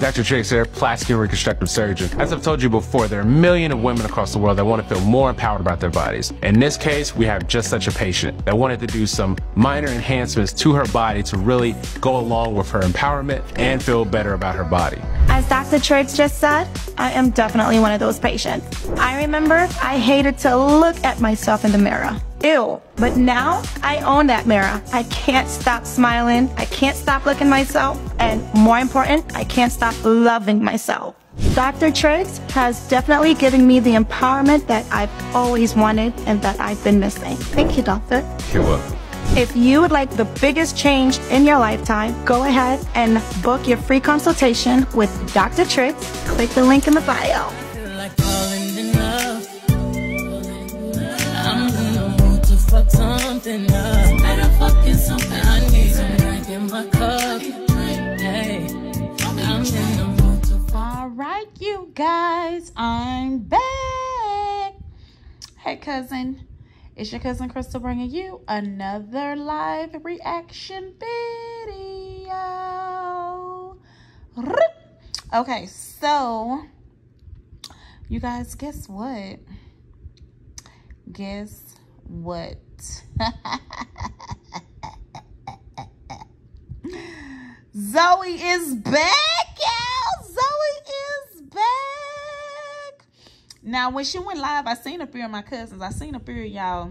Dr. Triggs here, plastic and reconstructive surgeon. As I've told you before, there are a million of women across the world that want to feel more empowered about their bodies. In this case, we have just such a patient that wanted to do some minor enhancements to her body to really go along with her empowerment and feel better about her body. As Dr. Triggs just said, I am definitely one of those patients. I remember I hated to look at myself in the mirror. Ew. But now I own that mirror. I can't stop smiling. I can't stop looking myself. And more important, I can't stop loving myself. Dr. Triggs has definitely given me the empowerment that I've always wanted and that I've been missing. Thank you, doctor. You're welcome. If you would like the biggest change in your lifetime, go ahead and book your free consultation with Dr. Triggs. Click the link in the bio. Something up. Fucking something. I need some drink in my cup. Hey, I'm in the mood to All right, you guys, I'm back. Hey, cousin. It's your cousin Krystal bringing you another live reaction video. Okay, so you guys, guess what? Guess what? Zoe is back, y'all. Zoe is back. Now, when she went live, I seen a few of my cousins. I seen a few of y'all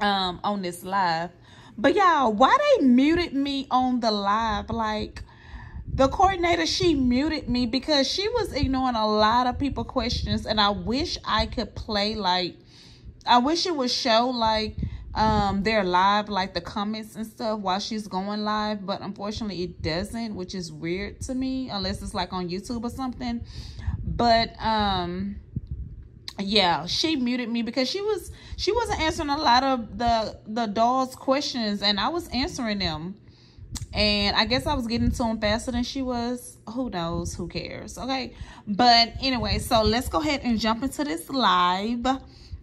um, on this live. But y'all, why they muted me on the live? Like, the coordinator, she muted me because she was ignoring a lot of people questions. And I wish I could play, like, I wish it would show like um their live like the comments and stuff while she's going live but unfortunately it doesn't which is weird to me unless it's like on youtube or something. But um yeah she muted me because she was she wasn't answering a lot of the the doll's questions and i was answering them. And i guess i was getting to them faster than she was. Who knows? Who cares? Okay. But anyway so let's go ahead and jump into this live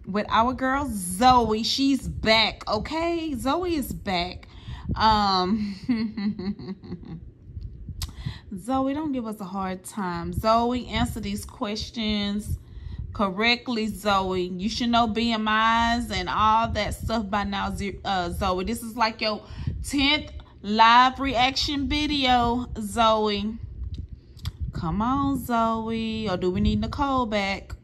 with our girl Zoe. She's back, okay? Zoe is back. Um Zoe, don't give us a hard time. Zoe, answer these questions correctly, Zoe. You should know BMIs and all that stuff by now, uh, Zoe. This is like your 10th live reaction video, Zoe. Come on, Zoe. Or do we need Nicole back?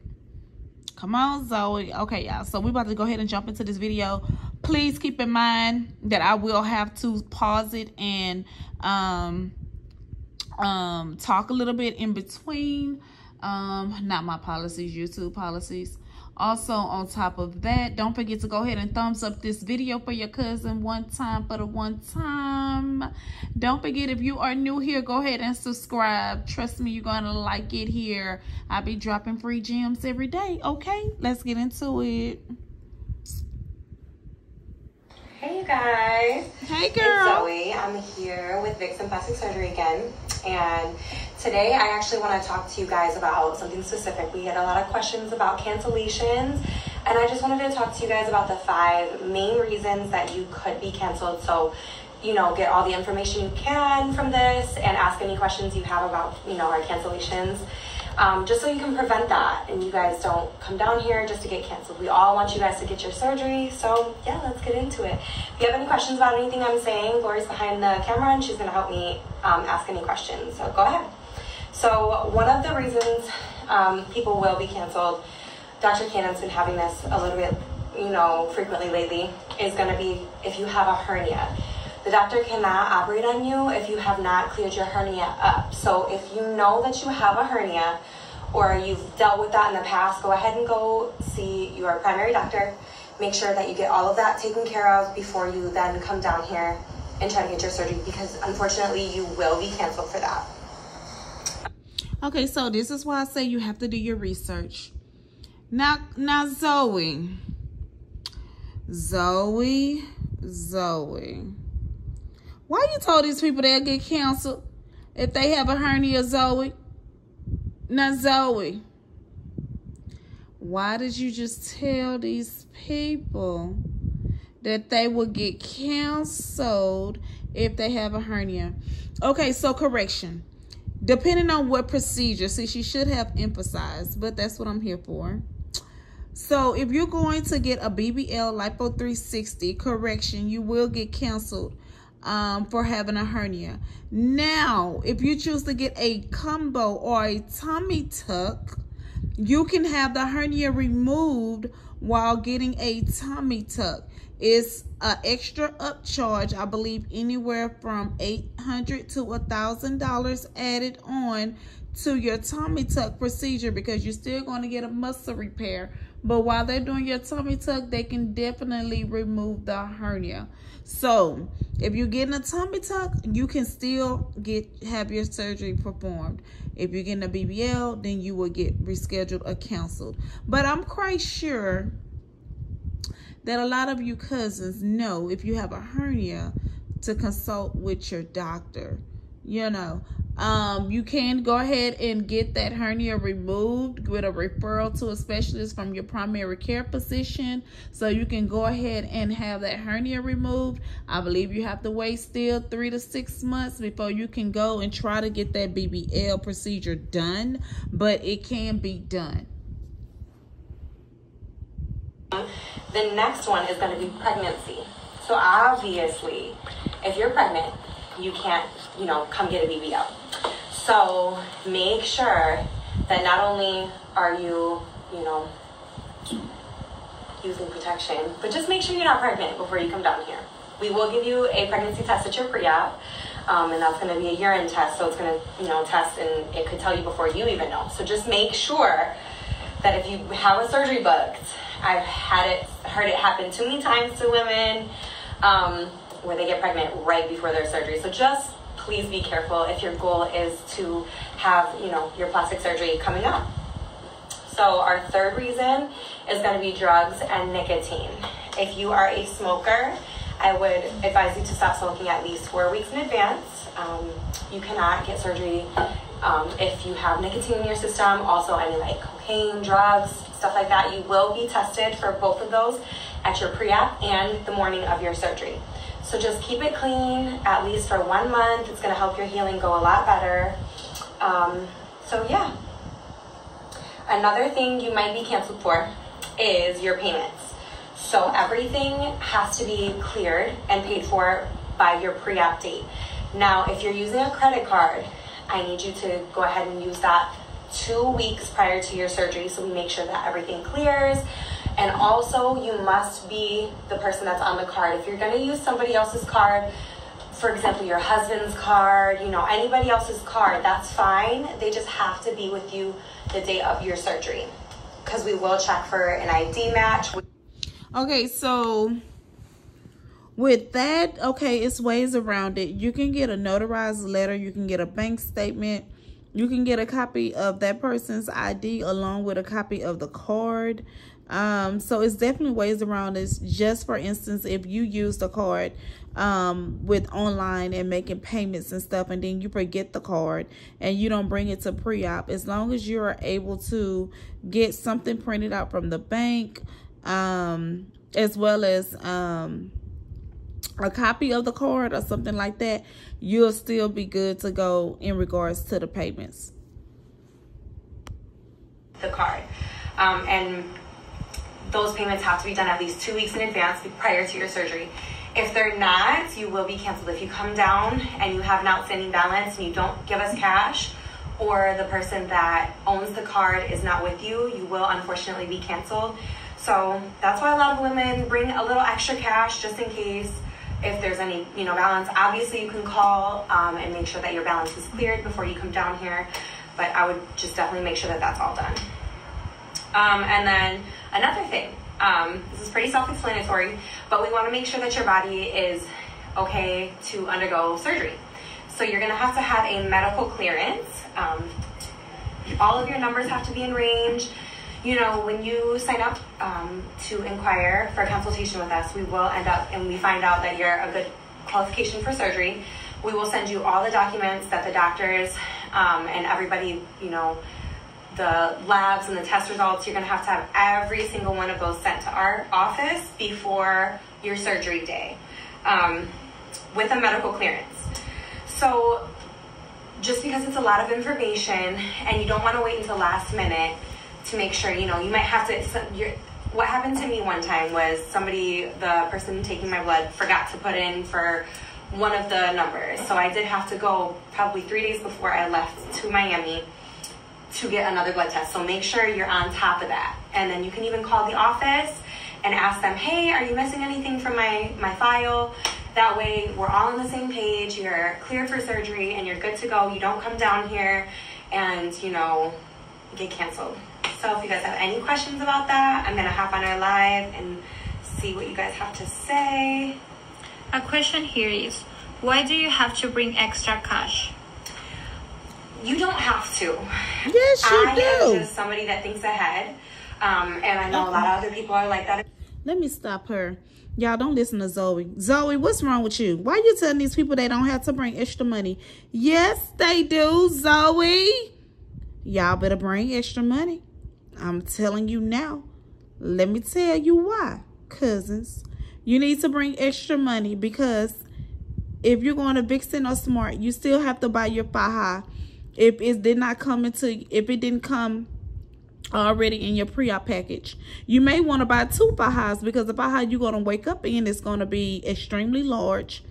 Come on, Zoe. Okay, y'all. So we're about to go ahead and jump into this video. Please keep in mind that I will have to pause it and um, um, talk a little bit in between. Um, not my policies, YouTube policies. Also, on top of that, don't forget to go ahead and thumbs up this video for your cousin one time for the one time. Don't forget, if you are new here, go ahead and subscribe. Trust me, you're going to like it here. I'll be dropping free gems every day. Okay, let's get into it. Hey, you guys. Hey, girl. It's Zoe. I'm here with Vixen Plastic Surgery again. And today I actually want to talk to you guys about something specific. We had a lot of questions about cancellations. And I just wanted to talk to you guys about the five main reasons that you could be canceled. So, you know, get all the information you can from this and ask any questions you have about, you know, our cancellations um, just so you can prevent that and you guys don't come down here just to get canceled. We all want you guys to get your surgery, so yeah, let's get into it. If you have any questions about anything I'm saying, Lori's behind the camera and she's going to help me um, ask any questions, so go ahead. So one of the reasons um, people will be canceled, Dr. Cannon's been having this a little bit, you know, frequently lately, is going to be if you have a hernia. The doctor cannot operate on you if you have not cleared your hernia up. So if you know that you have a hernia or you've dealt with that in the past, go ahead and go see your primary doctor. Make sure that you get all of that taken care of before you then come down here and try to get your surgery because unfortunately you will be canceled for that. Okay, so this is why I say you have to do your research. Now, now Zoe, Zoe, Zoe. Why you told these people they'll get canceled if they have a hernia, Zoe? Now, Zoe, why did you just tell these people that they will get canceled if they have a hernia? Okay, so correction. Depending on what procedure. See, she should have emphasized, but that's what I'm here for. So if you're going to get a BBL Lipo 360 correction, you will get canceled um, for having a hernia. Now, if you choose to get a combo or a tummy tuck, you can have the hernia removed while getting a tummy tuck. It's an extra upcharge, I believe anywhere from 800 to $1,000 added on to your tummy tuck procedure because you're still going to get a muscle repair. But while they're doing your tummy tuck, they can definitely remove the hernia. So if you're getting a tummy tuck, you can still get have your surgery performed. If you're getting a BBL, then you will get rescheduled or canceled. But I'm quite sure that a lot of you cousins know if you have a hernia to consult with your doctor. You know, um, you can go ahead and get that hernia removed with a referral to a specialist from your primary care physician. So you can go ahead and have that hernia removed. I believe you have to wait still three to six months before you can go and try to get that BBL procedure done, but it can be done. The next one is going to be pregnancy. So obviously, if you're pregnant, you can't, you know, come get a BBL. So make sure that not only are you, you know, using protection, but just make sure you're not pregnant before you come down here. We will give you a pregnancy test at your pre-op, um, and that's going to be a urine test. So it's going to, you know, test and it could tell you before you even know. So just make sure that if you have a surgery booked, I've had it, heard it happen too many times to women um, where they get pregnant right before their surgery. So just please be careful if your goal is to have, you know, your plastic surgery coming up. So our third reason is going to be drugs and nicotine. If you are a smoker, I would advise you to stop smoking at least four weeks in advance. Um, you cannot get surgery um, if you have nicotine in your system. Also, any like cocaine, drugs, stuff like that. You will be tested for both of those at your pre-op and the morning of your surgery. So just keep it clean at least for one month. It's gonna help your healing go a lot better. Um, so yeah. Another thing you might be canceled for is your payments. So everything has to be cleared and paid for by your pre-op date. Now, if you're using a credit card, I need you to go ahead and use that two weeks prior to your surgery so we make sure that everything clears and also, you must be the person that's on the card. If you're going to use somebody else's card, for example, your husband's card, you know, anybody else's card, that's fine. They just have to be with you the day of your surgery because we will check for an ID match. Okay, so with that, okay, it's ways around it. You can get a notarized letter, you can get a bank statement, you can get a copy of that person's ID along with a copy of the card. Um so it's definitely ways around this. Just for instance if you use the card um with online and making payments and stuff and then you forget the card and you don't bring it to pre-op as long as you're able to get something printed out from the bank um as well as um a copy of the card or something like that you'll still be good to go in regards to the payments the card um, and those payments have to be done at least two weeks in advance prior to your surgery. If they're not, you will be canceled. If you come down and you have an outstanding balance and you don't give us cash, or the person that owns the card is not with you, you will unfortunately be canceled. So that's why a lot of women bring a little extra cash just in case if there's any you know balance. Obviously, you can call um, and make sure that your balance is cleared before you come down here. But I would just definitely make sure that that's all done. Um, and then Another thing, um, this is pretty self-explanatory, but we want to make sure that your body is okay to undergo surgery. So you're going to have to have a medical clearance. Um, all of your numbers have to be in range. You know, when you sign up um, to inquire for a consultation with us, we will end up and we find out that you're a good qualification for surgery. We will send you all the documents that the doctors um, and everybody, you know, the labs and the test results, you're going to have to have every single one of those sent to our office before your surgery day um, with a medical clearance. So just because it's a lot of information and you don't want to wait until last minute to make sure, you know, you might have to. So what happened to me one time was somebody, the person taking my blood, forgot to put in for one of the numbers. So I did have to go probably three days before I left to Miami to get another blood test. So make sure you're on top of that. And then you can even call the office and ask them, hey, are you missing anything from my, my file? That way we're all on the same page. You're cleared for surgery and you're good to go. You don't come down here and, you know, get canceled. So if you guys have any questions about that, I'm going to hop on our live and see what you guys have to say. A question here is why do you have to bring extra cash? You don't have to. Yes, you I do. am just somebody that thinks ahead. Um, and I know a lot of other people are like that. Let me stop her. Y'all don't listen to Zoe. Zoe, what's wrong with you? Why you telling these people they don't have to bring extra money? Yes, they do, Zoe. Y'all better bring extra money. I'm telling you now. Let me tell you why, cousins. You need to bring extra money because if you're going to Vixen or Smart, you still have to buy your faja. If it did not come into, if it didn't come already in your pre-op package. You may want to buy two fajas because the faja you're going to wake up in is going to be extremely large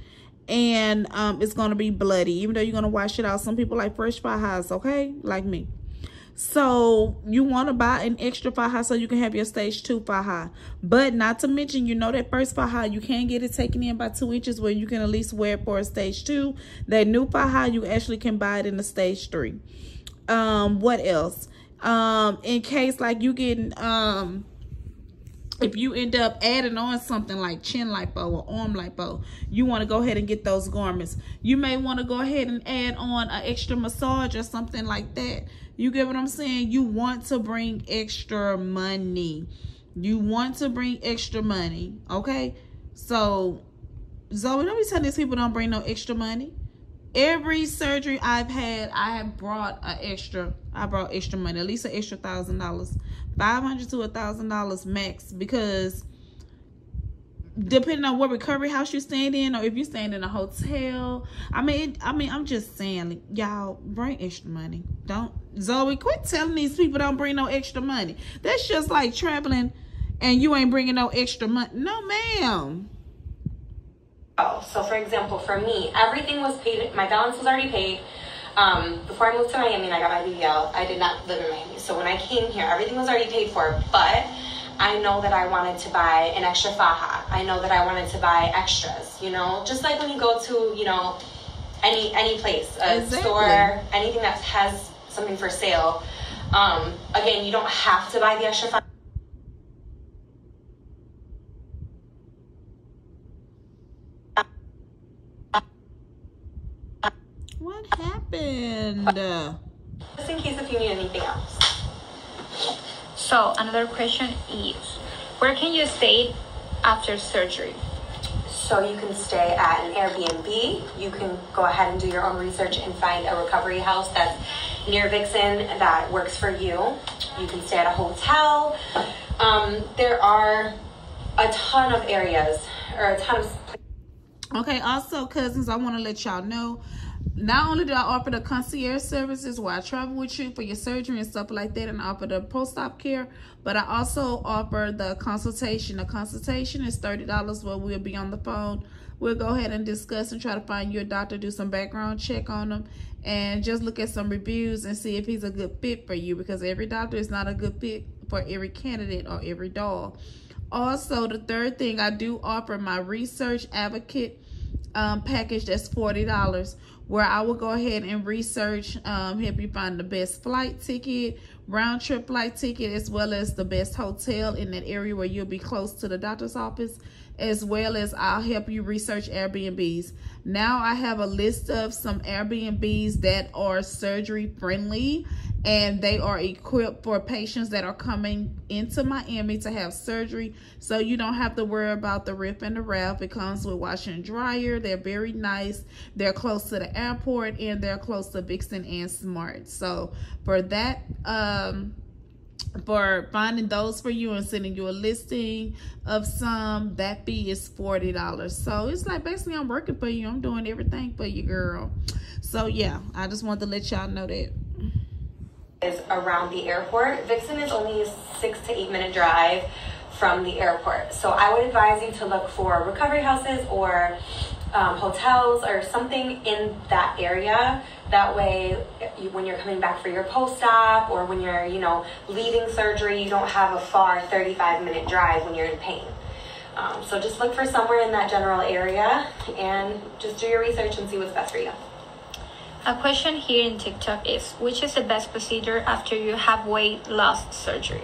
and um, it's going to be bloody even though you're going to wash it out. Some people like fresh fajas, okay? Like me. So you want to buy an extra faja so you can have your stage two faja. But not to mention, you know that first faja, you can get it taken in by two inches where you can at least wear it for a stage two. That new faja, you actually can buy it in the stage three. Um, what else? um in case like you getting um if you end up adding on something like chin lipo or arm lipo you want to go ahead and get those garments you may want to go ahead and add on an extra massage or something like that you get what i'm saying? You want to bring extra money. You want to bring extra money okay? So zoe don't be telling these people don't bring no extra money. Every surgery I've had, I have brought an extra. I brought extra money, at least an extra thousand dollars, five hundred to a thousand dollars max, because depending on what recovery house you're staying in, or if you're staying in a hotel. I mean, I mean, I'm just saying, y'all bring extra money. Don't Zoe quit telling these people don't bring no extra money. That's just like traveling, and you ain't bringing no extra money. No, ma'am. Oh, so for example, for me, everything was paid. My balance was already paid. Um, before I moved to Miami and I got my BBL, I did not live in Miami. So when I came here, everything was already paid for. But I know that I wanted to buy an extra faja. I know that I wanted to buy extras. You know, just like when you go to, you know, any any place, a Exactly. store, anything that has something for sale. Um, again, you don't have to buy the extra faja. What happened? Just in case if you need anything else. So another question is where can you stay after surgery? So you can stay at an Airbnb. You can go ahead and do your own research and find a recovery house that's near Vixen that works for you. You can stay at a hotel. Um, there are a ton of areas or a ton of Okay, also, cousins, I want to let y'all know not only do I offer the concierge services where I travel with you for your surgery and stuff like that, and I offer the post op care, but I also offer the consultation. The consultation is $30 where we'll be on the phone. We'll go ahead and discuss and try to find you a doctor, do some background check on them, and just look at some reviews and see if he's a good fit for you because every doctor is not a good fit for every candidate or every doll. Also, the third thing I do offer my research advocate um, package that's forty dollars, where I will go ahead and research, um, help you find the best flight ticket, round trip flight ticket, as well as the best hotel in that area where you'll be close to the doctor's office, as well as I'll help you research Airbnbs. Now I have a list of some Airbnbs that are surgery friendly and they are equipped for patients that are coming into Miami to have surgery. So you don't have to worry about the rip and the wrap. It comes with washer and dryer. They're very nice. They're close to the airport and they're close to Vixen and Smart. So for that, um, for finding those for you and sending you a listing of some that fee is $40 so it's like basically i'm working for you i'm doing everything for you girl so yeah i just want to let y'all know that is around the airport. Vixen is only a six to eight minute drive from the airport. So I would advise you to look for recovery houses or um, hotels or something in that area. That way, you, when you're coming back for your post-op or when you're, you know, leaving surgery, you don't have a far 35 minute drive when you're in pain. Um, so just look for somewhere in that general area and just do your research and see what's best for you. A question here in TikTok is which is the best procedure after you have weight loss surgery?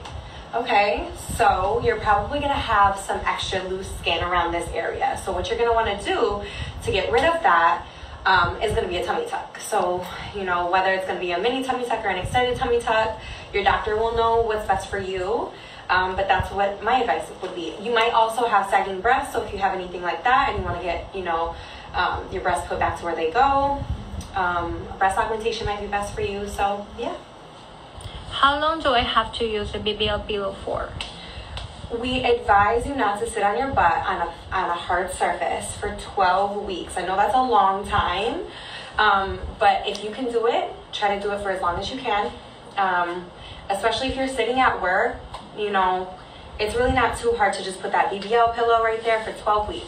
Okay, so you're probably gonna have some extra loose skin around this area. So what you're gonna wanna do to get rid of that um, is gonna be a tummy tuck. So, you know, whether it's gonna be a mini tummy tuck or an extended tummy tuck, your doctor will know what's best for you. Um, but that's what my advice would be. You might also have sagging breasts, so if you have anything like that and you wanna get, you know, um, your breasts put back to where they go, um, breast augmentation might be best for you. So, yeah. How long do I have to use a BBL pillow for? We advise you not to sit on your butt on a, on a hard surface for 12 weeks. I know that's a long time, um, but if you can do it, try to do it for as long as you can. Um, especially if you're sitting at work, you know, it's really not too hard to just put that BBL pillow right there for 12 weeks.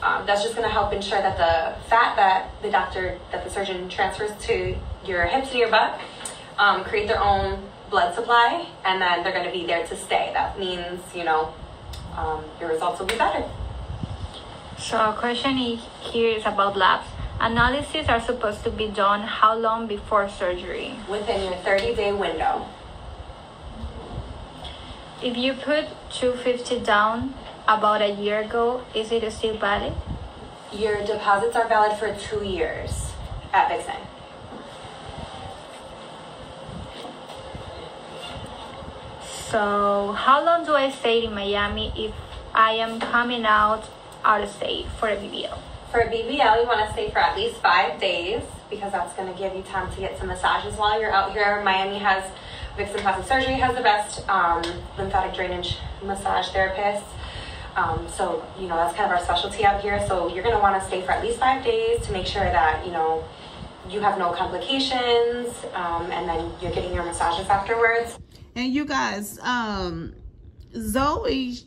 Um, that's just going to help ensure that the fat that the doctor, that the surgeon transfers to your hips and your butt, um, create their own blood supply, and then they're going to be there to stay. That means, you know, um, your results will be better. So, a question here is about labs. Analyses are supposed to be done how long before surgery? Within your 30 day window. If you put 250 down, about a year ago, is it still valid? Your deposits are valid for two years at Vixen. So, how long do I stay in Miami if I am coming out out of state for a BBL? For a BBL, you want to stay for at least five days because that's going to give you time to get some massages while you're out here. Miami has Vixen Plastic Surgery has the best um, lymphatic drainage massage therapists. Um, so, you know, that's kind of our specialty out here. So you're going to want to stay for at least five days to make sure that, you know, you have no complications um, and then you're getting your massages afterwards. And you guys, um, Zoe,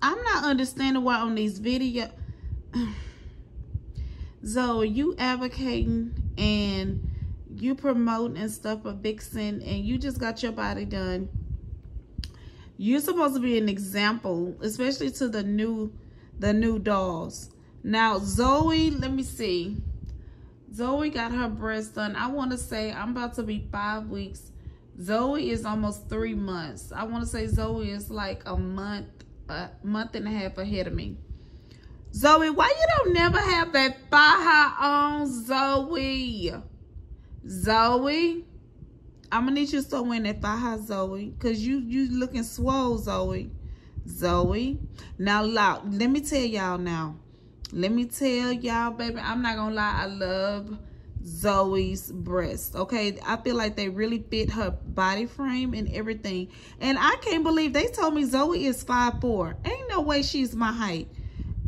I'm not understanding why on these video, Zoe, you advocating and you promoting and stuff for Vixen and you just got your body done you're supposed to be an example, especially to the new the new dolls. Now, Zoe, let me see. Zoe got her breast done. I want to say I'm about to be five weeks. Zoe is almost three months. I want to say Zoe is like a month, a month and a half ahead of me. Zoe, why you don't never have that faja on, Zoe? Zoe? I'm gonna need you to start wearing that thigh Zoe, cause you you looking swole, Zoe. Zoe. Now, let me tell y'all now. Let me tell y'all, baby. I'm not gonna lie. I love Zoe's breasts. Okay, I feel like they really fit her body frame and everything. And I can't believe they told me Zoe is five four. Ain't no way she's my height.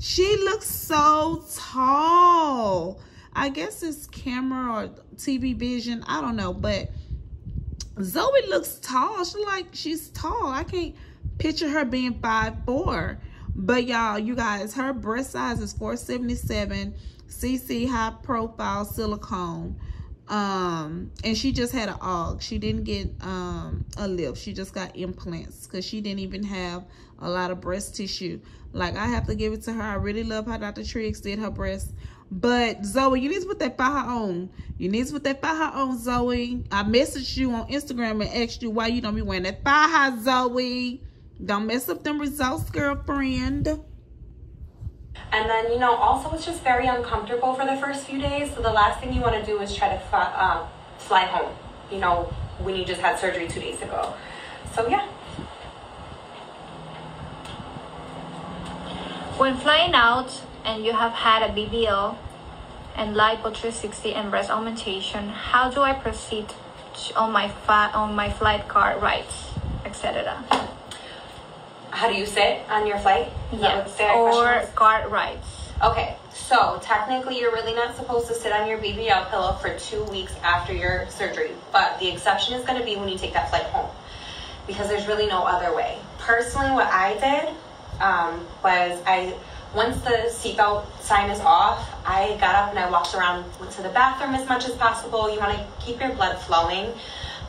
She looks so tall. I guess it's camera or TV vision. I don't know, but Zoe looks tall. She like she's tall. I can't picture her being five four. But y'all, you guys, her breast size is 477 CC high profile silicone. Um, and she just had an AUG. She didn't get um a lift. She just got implants because she didn't even have a lot of breast tissue. Like I have to give it to her. I really love how Dr. Triggs did her breast. But Zoe, you need to put that faja on. You need to put that faja on, Zoe. I messaged you on Instagram and asked you why you don't be wearing that faja, Zoe. Don't mess up them results, girlfriend. And then, you know, also it's just very uncomfortable for the first few days. So the last thing you want to do is try to uh, fly home, you know, when you just had surgery two days ago. So, yeah. When flying out, and you have had a BBL and lipo 360 and breast augmentation, how do I proceed on my on my flight card rights, etc. set it up? How do you sit on your flight? Is Yes. Or was? car rides. Okay, so technically you're really not supposed to sit on your BBL pillow for two weeks after your surgery, but the exception is going to be when you take that flight home because there's really no other way. Personally, what I did um, was I, once the seatbelt sign is off, I got up and I walked around, went to the bathroom as much as possible. You want to keep your blood flowing.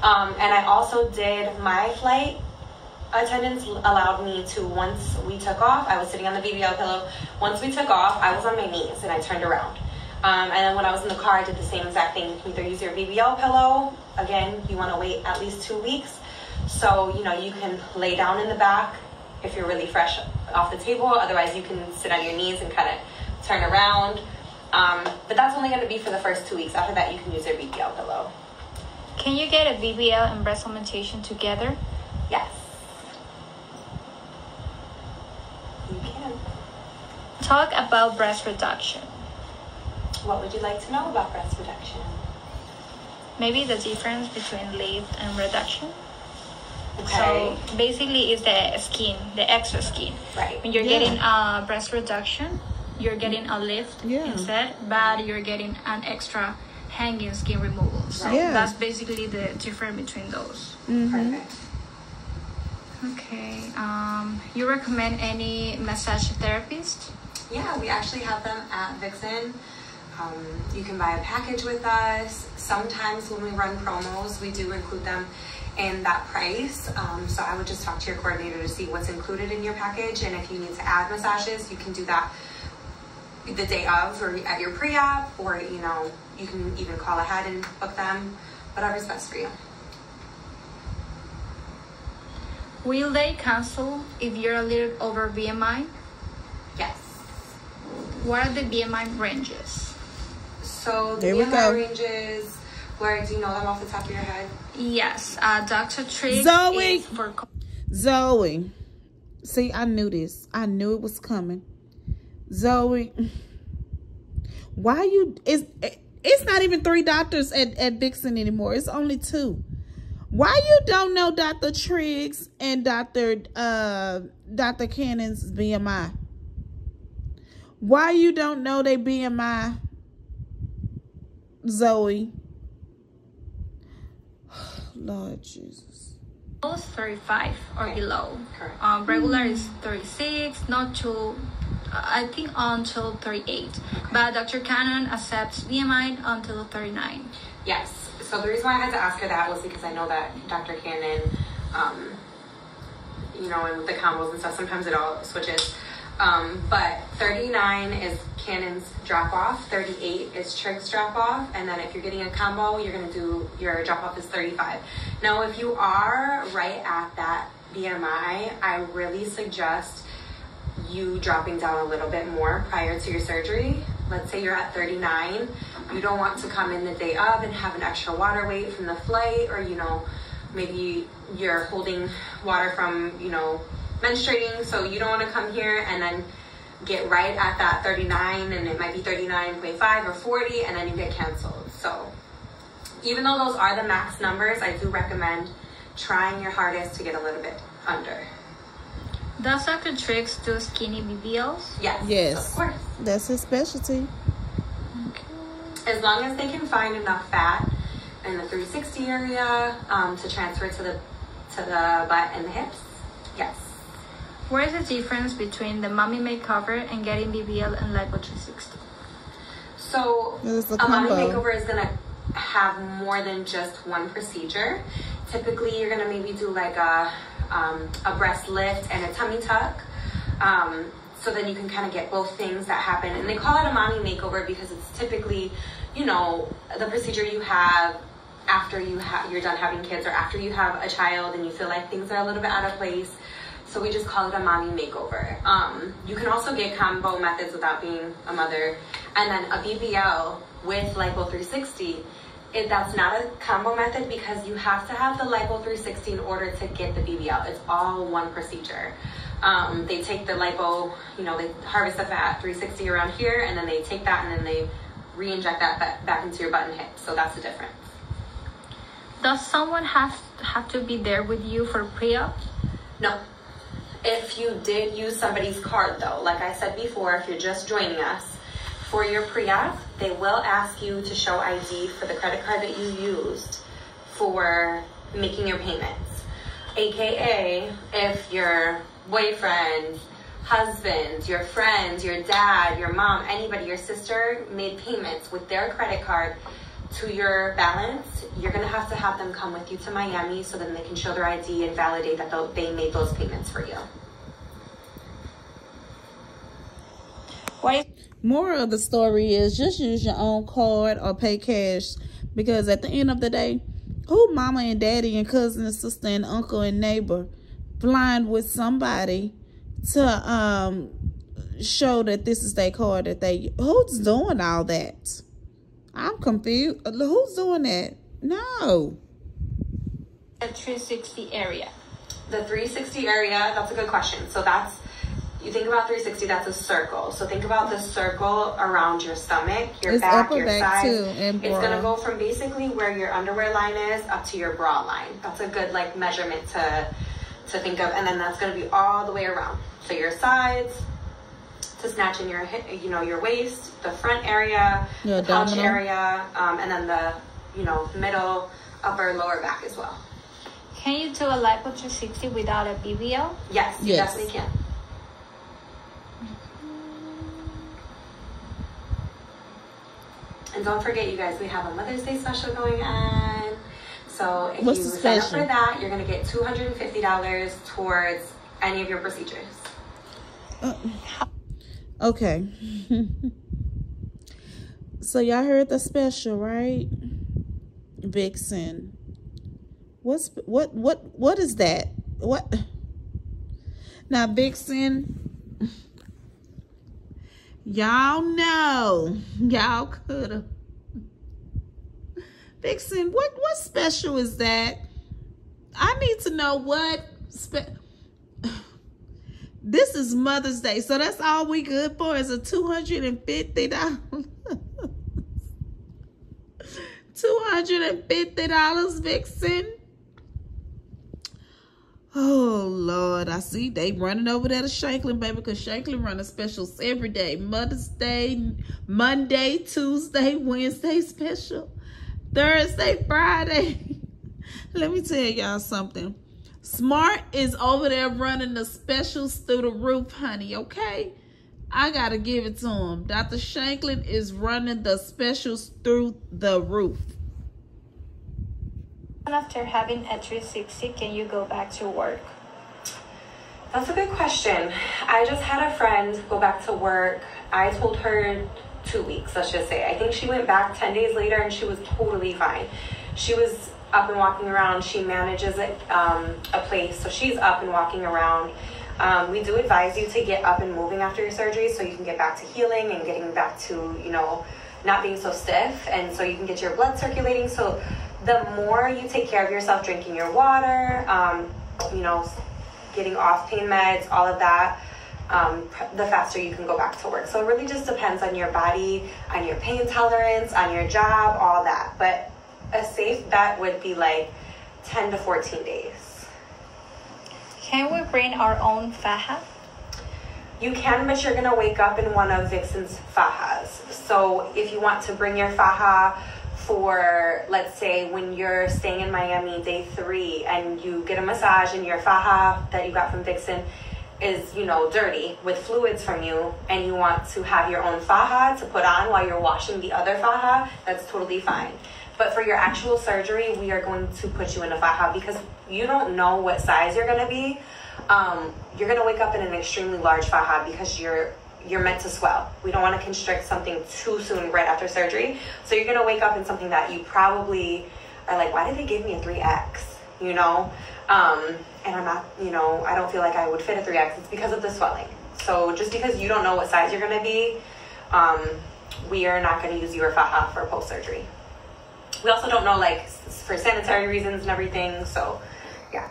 Um, and I also did my flight attendants allowed me to once we took off i was sitting on the bbl pillow. Once we took off i was on my knees and i turned around. Um, and then when i was in the car i did the same exact thing. You can either use your bbl pillow again you want to wait at least two weeks. So you know you can lay down in the back if you're really fresh off the table. Otherwise you can sit on your knees and kind of turn around. Um, but that's only going to be for the first two weeks. After that you can use your bbl pillow. Can you get a BBL and breast augmentation together? yes you can Talk about breast reduction. What would you like to know about breast reduction? Maybe the difference between lift and reduction. Okay. So basically, it's the skin, the extra skin. Right. When you're Yeah. getting a breast reduction, you're getting a lift Yeah. instead, but you're getting an extra hanging skin removal. So Yeah. that's basically the difference between those. Perfect. Okay. Um, you recommend any massage therapist? Yeah, we actually have them at Vixen. Um, you can buy a package with us. Sometimes when we run promos, we do include them in that price. Um, so I would just talk to your coordinator to see what's included in your package, and if you need to add massages, you can do that the day of or at your pre-op, or you know you can even call ahead and book them. Whatever's best for you. Will they cancel if you're a little over BMI? Yes. What are the BMI ranges? So the There we BMI go. ranges. Gloria, do you know them off the top of your head? Yes, uh, Dr. Triggs Zoe. is for Zoe. See, I knew this. I knew it was coming. Zoe, why you it's it's not even three doctors at, at Vixen anymore. It's only two. Why you don't know Dr. Triggs and Dr. uh Dr. Cannon's BMI? Why you don't know their BMI? Zoe. Lord Jesus. Most 35 or Okay. below. Correct. Um, regular is 36, not too, I think until 38. But Dr. Cannon accepts BMI until 39. Yes. So the reason why I had to ask her that was because I know that Dr. Cannon, um, you know, and with the combos and stuff, sometimes it all switches. Um, but 39 is Cannon's drop off, 38 is Triggs' drop off, and then if you're getting a combo, you're gonna do your drop off is 35. Now, if you are right at that BMI, I really suggest you dropping down a little bit more prior to your surgery. Let's say you're at 39. You don't want to come in the day of and have an extra water weight from the flight, or you know, maybe you're holding water from, you know, menstruating, so you don't want to come here and then get right at that 39 and it might be 39.5 or 40 and then you get canceled. So even though those are the max numbers, I do recommend trying your hardest to get a little bit under. Does Dr. Triggs do skinny BBLs? Yes. Yes. Of course. That's his specialty. Okay. as long as they can find enough fat in the 360 area um, to transfer to the to the butt and the hips. Yes. What is the difference between the mommy makeover and getting BBL and Lipo 360? So It's a a mommy makeover is gonna have more than just one procedure. Typically, you're gonna maybe do like a um, a breast lift and a tummy tuck. Um, so then you can kind of get both things that happen, and they call it a mommy makeover because it's typically, you know, the procedure you have after you have you're done having kids or after you have a child and you feel like things are a little bit out of place. So we just call it a mommy makeover. Um, you can also get combo methods without being a mother, and then a BBL with Lipo 360. It, that's not a combo method because you have to have the Lipo 360 in order to get the BBL. It's all one procedure. Um, they take the lipo, you know, they harvest the fat 360 around here, and then they take that and then they re-inject that back into your butt and hip. So that's the difference. does someone have have to be there with you for pre-op? No. If you did use somebody's card, though, like I said before, if you're just joining us, for your pre-op, they will ask you to show ID for the credit card that you used for making your payments. AKA, if your boyfriend, husband, your friend, your dad, your mom, anybody, your sister made payments with their credit card to your balance, you're gonna have to have them come with you to Miami so then they can show their ID and validate that they made those payments for you. Why? Moral of the story is just use your own card or pay cash because at the end of the day, who mama and daddy and cousin and sister and uncle and neighbor blind with somebody to um show that this is their card that they who's doing all that? I'm confused. Who's doing that? No. A 360 area. The 360 area, that's a good question. So that's, you think about 360, that's a circle. So think about the circle around your stomach, your It's back, your back sides. too, and it's gonna go from basically where your underwear line is up to your bra line. That's a good like measurement to to think of, and then that's gonna be all the way around. So your sides, to snatch in your hip, you know your waist, the front area, Your the pouch area, um, and then the you know middle, upper, lower back as well. Can you do a lipo 360 without a BBL? Yes, you Yes. definitely can. And don't forget, you guys, we have a Mother's Day special going on. So if What's you the sign up for that, you're gonna get two hundred and fifty dollars towards any of your procedures. Okay. so y'all heard the special, right? Vixen. What's what what what is that? What? Now Vixen, y'all know y'all could have. Vixen, what what special is that? I need to know what. This is Mother's Day, so that's all we good for is a two hundred and fifty dollars. Two hundred and fifty dollars, Vixen. Oh Lord, I see they running over there to Shanklin, baby, because Shanklin running specials every day. Mother's Day, Monday, Tuesday, Wednesday special, Thursday, Friday. Let me tell y'all something. Smart is over there running the specials through the roof, honey, okay? I gotta give it to him. Dr. Shanklin is running the specials through the roof. After having a 360, can you go back to work? That's a good question. I just had a friend go back to work. I told her two weeks, let's just say. I think she went back 10 days later and she was totally fine. She was up and walking around. She manages a, um, a place, so she's up and walking around. Um, we do advise you to get up and moving after your surgery so you can get back to healing and getting back to, you know, not being so stiff and so you can get your blood circulating. So the more you take care of yourself, drinking your water, um, you know, getting off pain meds, all of that, um, the faster you can go back to work. So it really just depends on your body, on your pain tolerance, on your job, all that. But a safe bet would be like 10 to 14 days. Can we bring our own faja? You can, but you're gonna wake up in one of Vixen's fajas. So if you want to bring your faja for, let's say, when you're staying in Miami day three and you get a massage and your faja that you got from Vixen is, you know, dirty with fluids from you and you want to have your own faja to put on while you're washing the other faja, that's totally fine. But for your actual surgery, we are going to put you in a faja because you don't know what size you're gonna be. Um, you're gonna wake up in an extremely large faja because you're you're meant to swell. We don't want to constrict something too soon right after surgery. So you're gonna wake up in something that you probably are like, why did they give me a 3X? You know? Um, and I'm not, you know, I don't feel like I would fit a 3X. It's because of the swelling. So just because you don't know what size you're gonna be, um, we are not gonna use your faja for post surgery. We also don't know like for sanitary reasons and everything. So yeah.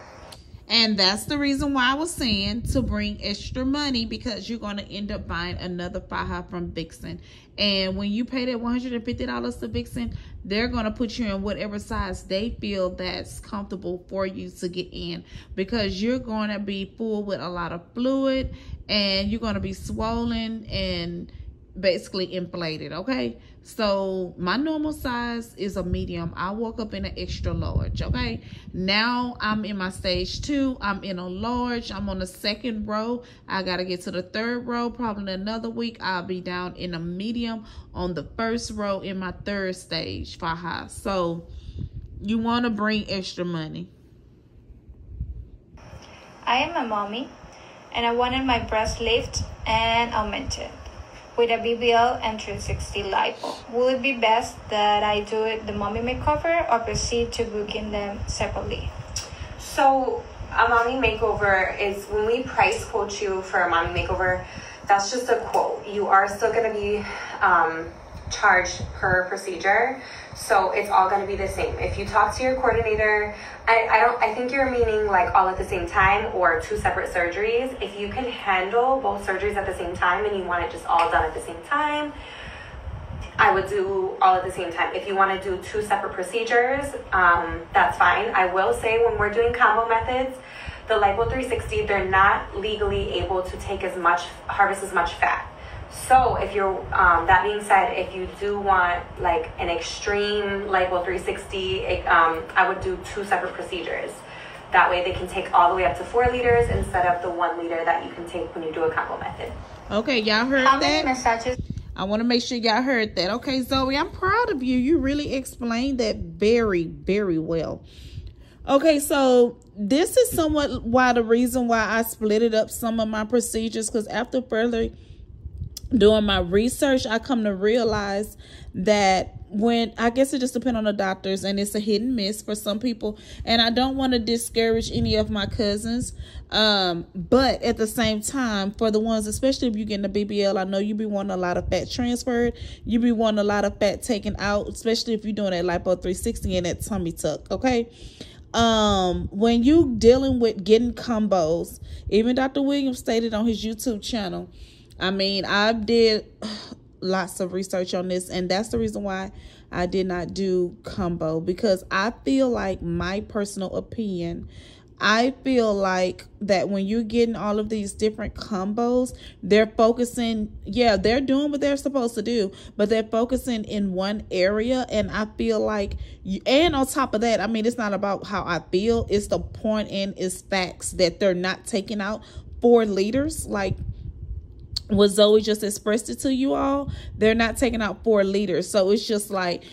And that's the reason why I was saying to bring extra money because you're going to end up buying another faja from Vixen. And when you pay that $150 to Vixen, they're going to put you in whatever size they feel that's comfortable for you to get in because you're going to be full with a lot of fluid and you're going to be swollen and basically inflated okay? So my normal size is a medium. I woke up in an extra large okay? Now i'm in my stage two. I'm in a large. I'm on the second row. I gotta get to the third row. Probably another week i'll be down in a medium on the first row in my third stage for high. So you want to bring extra money. I am a mommy and I wanted my breast lift and augmented with a BBL and 360 lipo. Will it be best that I do it the mommy makeover or proceed to booking them separately? So a mommy makeover is when we price quote you for a mommy makeover, that's just a quote. You are still to be um, charged per procedure. So it's all going to be the same. If you talk to your coordinator, I, I don't. I think you're meaning like all at the same time or two separate surgeries. If you can handle both surgeries at the same time and you want it just all done at the same time, I would do all at the same time. If you want to do two separate procedures, um, that's fine. I will say when we're doing combo methods, the Lipo 360, they're not legally able to take as much, harvest as much fat. So if you're, um, that being said, if you do want like an extreme lipo 360, it, um, I would do two separate procedures. That way they can take all the way up to four liters instead of the one liter that you can take when you do a combo method. okay y'all heard How that many massages I want to make sure y'all heard that. Okay, Zoe, I'm proud of you. You really explained that very, very well. Okay, so this is somewhat why the reason why I split it up some of my procedures because after further doing my research, I come to realize that when I guess it just depends on the doctors and it's a hit and miss for some people. And I don't want to discourage any of my cousins. Um, but at the same time, for the ones, especially if you're getting a BBL, I know you be wanting a lot of fat transferred. You be wanting a lot of fat taken out, especially if you're doing that lipo 360 and that tummy tuck. Okay um when you dealing with getting combos even dr williams stated on his youtube channel i mean i did lots of research on this and that's the reason why i did not do combo because i feel like my personal opinion I feel like that when you're getting all of these different combos, they're focusing, yeah, they're doing what they're supposed to do, but they're focusing in one area. And I feel like, you, and on top of that, I mean, it's not about how I feel, it's the point in is facts that they're not taking out four leaders. Like, what Zoe just expressed it to you all, they're not taking out four liters. So it's just like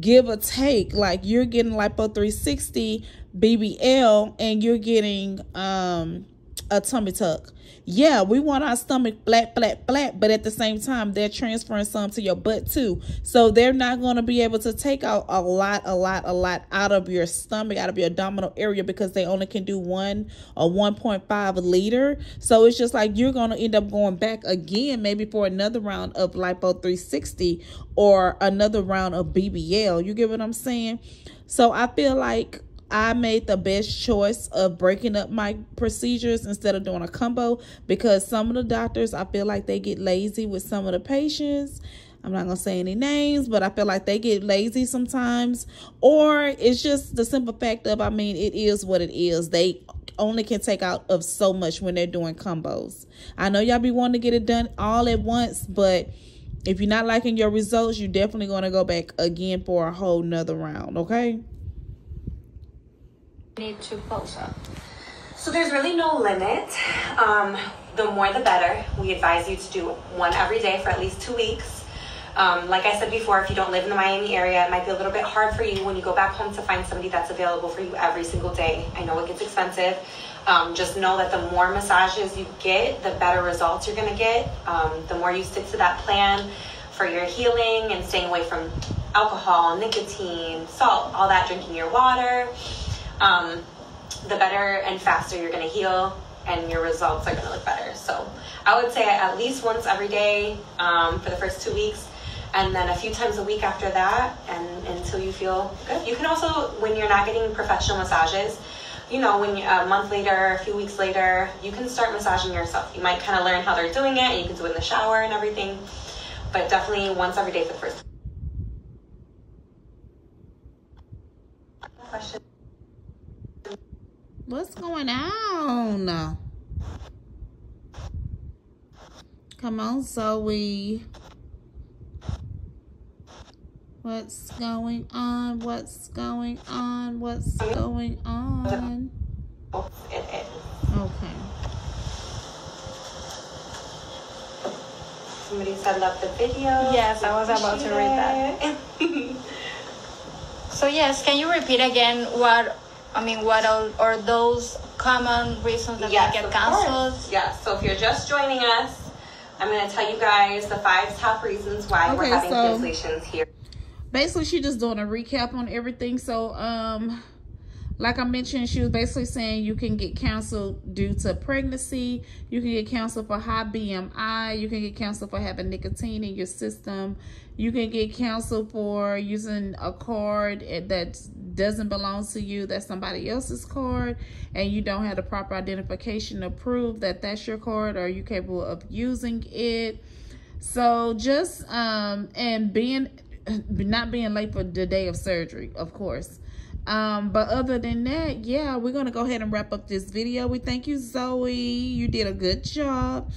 give or take. Like you're getting lipo 360 BBL and you're getting um a tummy tuck. Yeah, we want our stomach flat, flat, flat, but at the same time, they're transferring some to your butt too. So they're not going to be able to take out a lot, a lot, a lot out of your stomach, out of your abdominal area because they only can do one or 1.5 liter. So it's just like you're going to end up going back again, maybe for another round of lipo 360 or another round of BBL. You get what I'm saying? So I feel like I made the best choice of breaking up my procedures instead of doing a combo because some of the doctors, I feel like they get lazy with some of the patients. I'm not going to say any names, but I feel like they get lazy sometimes. Or it's just the simple fact of, I mean, it is what it is. They only can take out of so much when they're doing combos. I know y'all be wanting to get it done all at once, but if you're not liking your results, you're definitely going to go back again for a whole nother round, okay? Need to pose up? So there's really no limit. Um, the more the better. We advise you to do one every day for at least two weeks. Um, like I said before, if you don't live in the Miami area, it might be a little bit hard for you when you go back home to find somebody that's available for you every single day. I know it gets expensive. Um, just know that the more massages you get, the better results you're going to get. Um, the more you stick to that plan for your healing and staying away from alcohol, nicotine, salt, all that, drinking your water um, the better and faster you're going to heal and your results are going to look better. So I would say at least once every day um, for the first two weeks and then a few times a week after that and until you feel good. You can also, when you're not getting professional massages, you know, when a month later, a few weeks later, you can start massaging yourself. You might kind of learn how they're doing it and you can do it in the shower and everything. But definitely once every day for the first What's going on? Come on, Zoe. What's going on? What's going on? What's going on? Okay. Somebody said love the video. Yes, I was about to read that. So yes, can you repeat again what I mean? What are, are those common reasons that Yes, they get of canceled? course. Yes. So if you're just joining us, I'm going to tell you guys the five top reasons why we're having so- cancellations here. basically she's just doing a recap on everything so um like i mentioned she was basically saying you can get canceled due to pregnancy. You can get canceled for high bmi you can get canceled for having nicotine in your system. You can get canceled for using a card that doesn't belong to you that's somebody else's card and you don't have the proper identification to prove that that's your card or you capable of using it. So just um and being not being late for the day of surgery, of course. Um, but other than that, yeah, we're gonna go ahead and wrap up this video. We thank you, Zoe. You did a good job.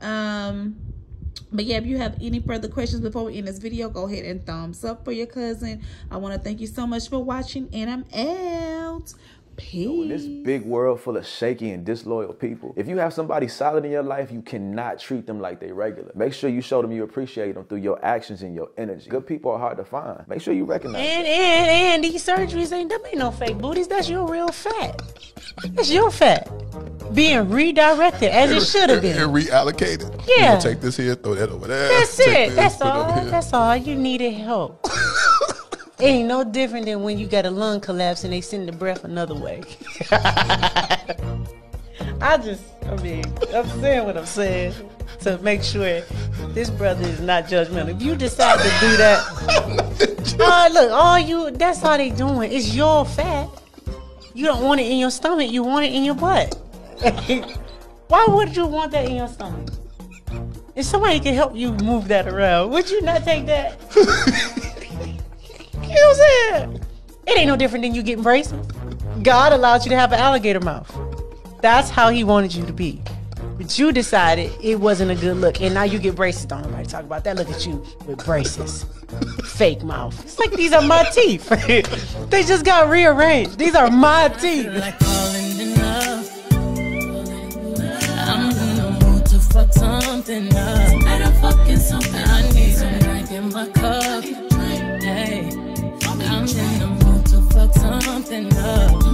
Um, but yeah, if you have any further questions before we end this video, go ahead and thumbs up for your cousin. I want to thank you so much for watching, and I'm out. Peace. In this big world full of shaky and disloyal people, if you have somebody solid in your life, you cannot treat them like they regular. Make sure you show them you appreciate them through your actions and your energy. Good people are hard to find. Make sure you recognize. them. And and and these surgeries ain't them ain't no fake booties. That's your real fat. That's your fat being redirected as it should have been. And reallocated. Yeah. gonna take this here, throw that over there. That's take it. this, That's put it over all. That's all. You needed help. It ain't no different than when you got a lung collapse and they send the breath another way. I just, I mean, I'm saying what I'm saying to make sure this brother is not judgmental. If you decide to do that, uh, look, all you, that's all they doing. It's your fat. You don't want it in your stomach. You want it in your butt. Why would you want that in your stomach? If somebody can help you move that around, would you not take that? You? It ain't no different than you getting braces. God allowed you to have an alligator mouth. That's how He wanted you to be. But you decided it wasn't a good look, and now you get braces. Don't nobody talk about that. Look at you with braces, fake mouth. It's like these are my teeth. they just got rearranged. These are my teeth. fuck something up. Fucking something. I need some drink in my cup. something up.